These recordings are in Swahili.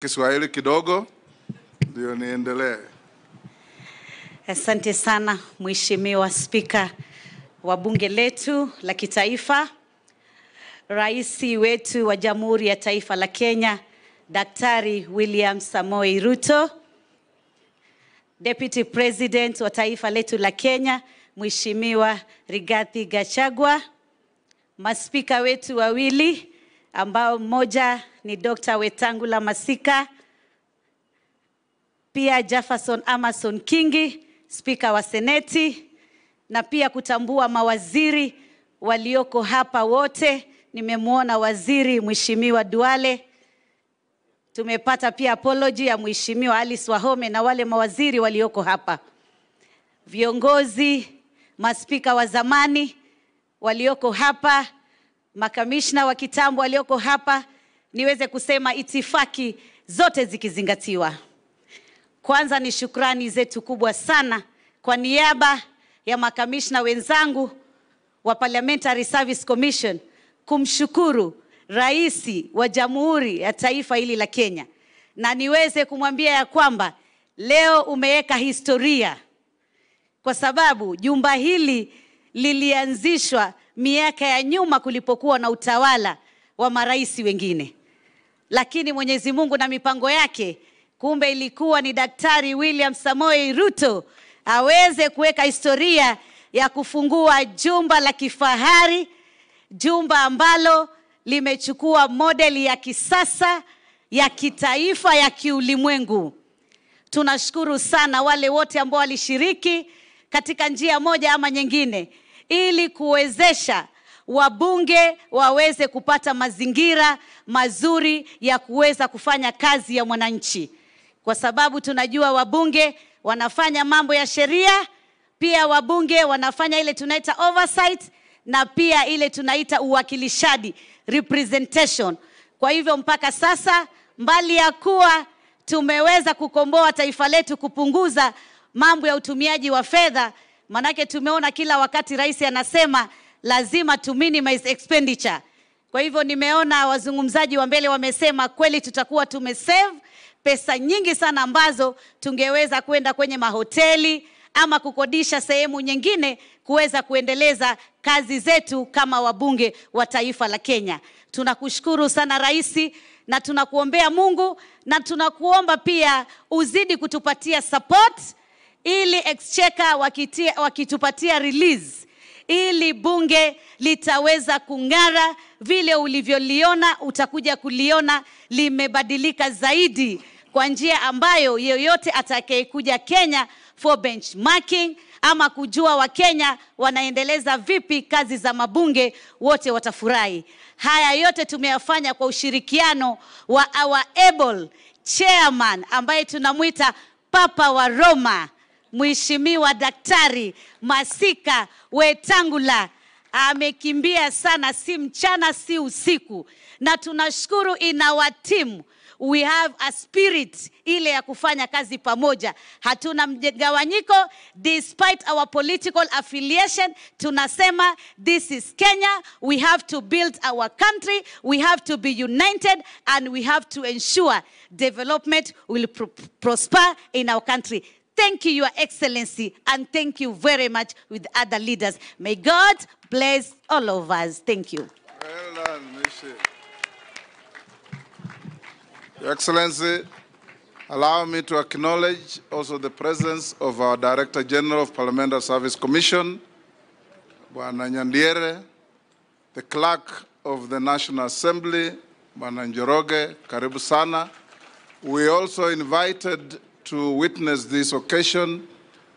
Kiswahili kidogo ndio niendelee. Asante sana Mheshimiwa Spika wa Bunge letu la Kitaifa, Rais wetu wa Jamhuri ya Taifa la Kenya, Daktari William Samoei Ruto, Deputy President wa taifa letu la Kenya, Mheshimiwa Rigathi Gachagua, maspika wetu wawili ambao mmoja ni Dr. Wetangula Masika, pia Jefferson Amason Kingi, spika wa Seneti, na pia kutambua mawaziri walioko hapa wote. Nimemwona waziri Mheshimiwa Duale, tumepata pia apology ya Mheshimiwa Alice Wahome na wale mawaziri walioko hapa, viongozi, maspika wa zamani walioko hapa, makamishna wa kitambo walioko hapa, niweze kusema itifaki zote zikizingatiwa. Kwanza ni shukrani zetu kubwa sana kwa niaba ya makamishna wenzangu wa Parliamentary Service Commission kumshukuru Rais wa Jamhuri ya Taifa hili la Kenya, na niweze kumwambia ya kwamba leo umeweka historia, kwa sababu jumba hili lilianzishwa miaka ya nyuma kulipokuwa na utawala wa marais wengine, lakini Mwenyezi Mungu na mipango yake kumbe ilikuwa ni Daktari William Samoei Ruto aweze kuweka historia ya kufungua jumba la kifahari, jumba ambalo limechukua modeli ya kisasa ya kitaifa ya kiulimwengu. Tunashukuru sana wale wote ambao walishiriki katika njia moja ama nyingine ili kuwezesha wabunge waweze kupata mazingira mazuri ya kuweza kufanya kazi ya mwananchi, kwa sababu tunajua wabunge wanafanya mambo ya sheria, pia wabunge wanafanya ile tunaita oversight na pia ile tunaita uwakilishaji representation. Kwa hivyo mpaka sasa, mbali ya kuwa tumeweza kukomboa taifa letu, kupunguza mambo ya utumiaji wa fedha, manake tumeona kila wakati rais anasema lazima tu minimize expenditure. Kwa hivyo nimeona wazungumzaji wa mbele wamesema kweli tutakuwa tumesave pesa nyingi sana ambazo tungeweza kwenda kwenye mahoteli ama kukodisha sehemu nyingine kuweza kuendeleza kazi zetu kama wabunge wa taifa la Kenya. Tunakushukuru sana rais, na tunakuombea Mungu na tunakuomba pia uzidi kutupatia support ili exchequer wakitupatia release ili bunge litaweza kung'ara vile ulivyoliona, utakuja kuliona limebadilika zaidi kwa njia ambayo yeyote atakayekuja Kenya for benchmarking ama kujua Wakenya wanaendeleza vipi kazi za mabunge, wote watafurahi. Haya yote tumeyafanya kwa ushirikiano wa our able chairman ambaye tunamwita Papa wa Roma, Mheshimiwa Daktari Masika Wetangula amekimbia sana, si mchana si usiku, na tunashukuru in our team we have a spirit ile ya kufanya kazi pamoja, hatuna mgawanyiko. Despite our political affiliation, tunasema this is Kenya, we have to build our country, we have to be united and we have to ensure development will pro prosper in our country. Thank you, Your Excellency, and thank you very much with other leaders. May God bless all of us. Thank you. Well done. Your Excellency, allow me to acknowledge also the presence of our Director General of Parliamentary Service Commission, Bwana the Clerk of the National Assembly, Bwana Njoroge, karibu sana. We also invited to witness this occasion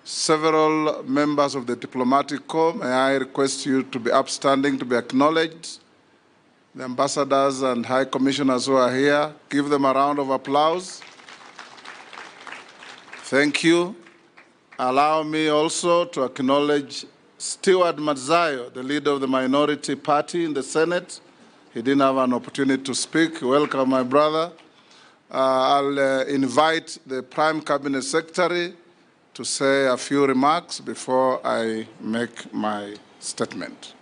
several members of the diplomatic corps. May I request you to be upstanding to be acknowledged? The ambassadors and high commissioners who are here, give them a round of applause. Thank you. Allow me also to acknowledge Stewart Mazayo, the leader of the minority party in the Senate. He didn't have an opportunity to speak. Welcome, my brother. Uh, I'll uh, invite the Prime Cabinet Secretary to say a few remarks before I make my statement.